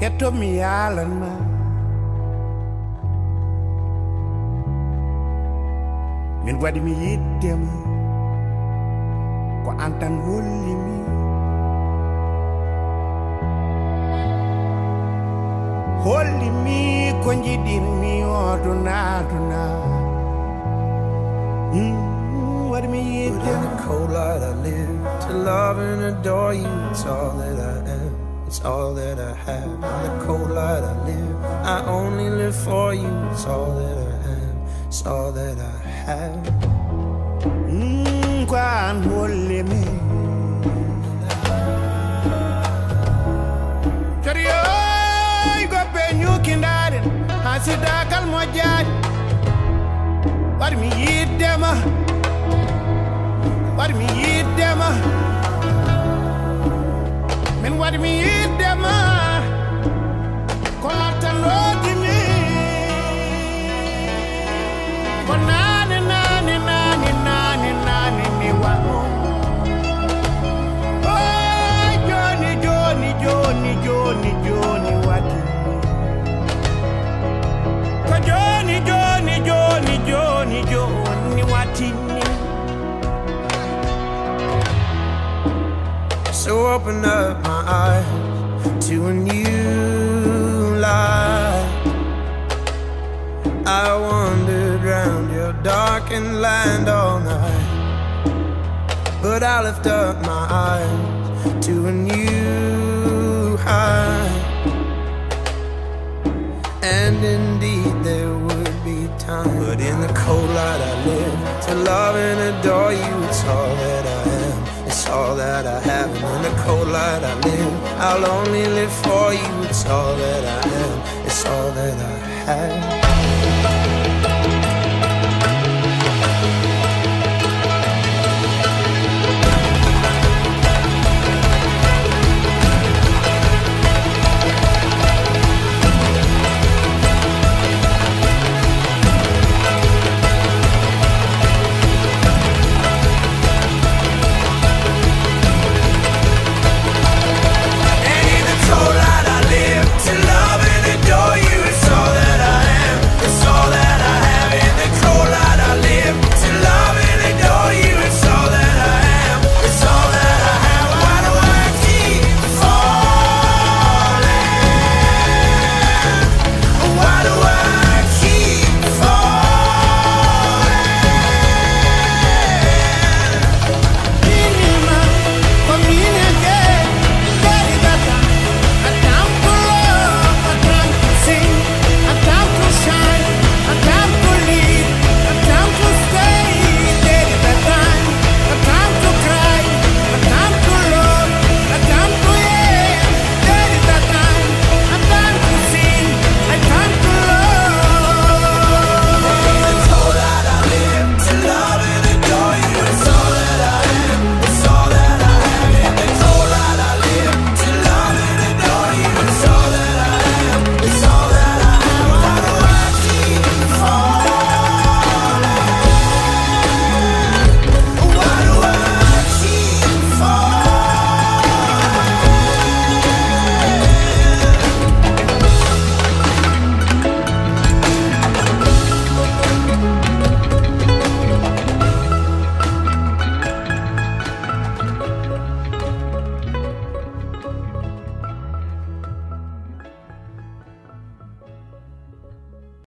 hetto mi yalanma min waɗi mi yiddema ko an tan hollimi hollimi ko jiɗinmi oduna aduna mi But in yiddema the cold light I live to love and adore you. It's all that I am. It's all that I have. In the cold light I live. I only live for you. It's all that I am. It's all that I have. ko an hollimi coriyoy goppe ñukindaren ha sidakal moƴƴani waɗmi yiddema waɗmi yiddema min waɗmi yiddema So open up my eyes to a new light. I wandered round your darkened land all night. But I lift up my eyes to a new height. And indeed there would be time. But in the cold light I live to love and adore you. It's all that that I have. And in the cold light I live. I'll only live for you. It's all that I am. It's all that I have.